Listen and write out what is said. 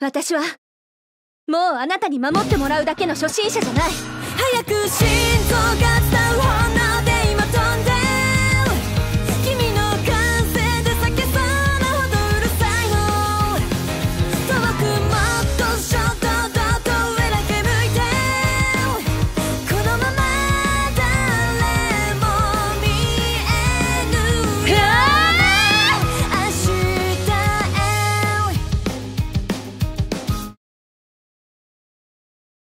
私はもうあなたに守ってもらうだけの初心者じゃない。早く心臓が